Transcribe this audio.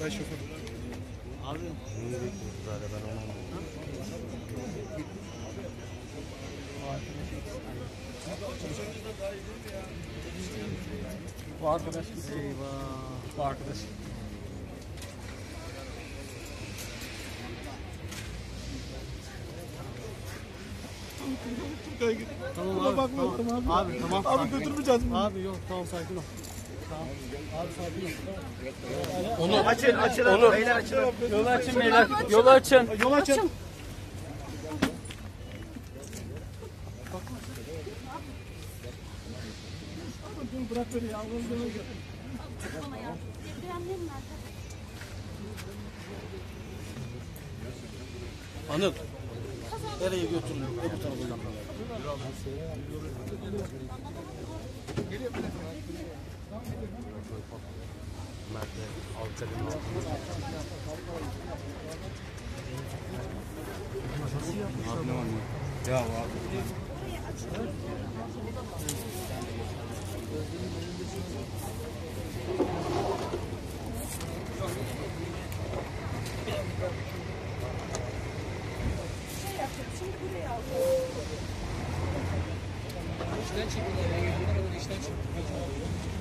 Ben şoför. Abi. Zaten ben onu anladım. Bu arkadaş. Eyvah. Bu arkadaş. Tamam abi. tamam. tamam. Abi tamam. Abi sakin ol. götürmeyeceğiz bunu. Abi yok tamam sakin ol. Onu Açın açın. Onu- Beyler açın. Yolu açın beyler. Yolu açın. Yol açın. Bırak beni gel. Ya. Anıl. Nereye götürülüyor? Öbür tarafından. Mert'e alçalın altında. Ya abi. İşten çekin. Ben yüzüne kadar işten çekin.